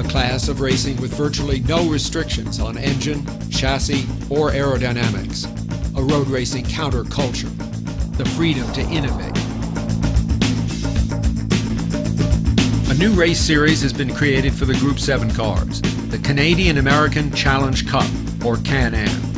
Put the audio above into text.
a class of racing with virtually no restrictions on engine, chassis, or aerodynamics, a road racing counterculture, the freedom to innovate. A new race series has been created for the Group 7 cars, the Canadian American Challenge Cup, or Can Am.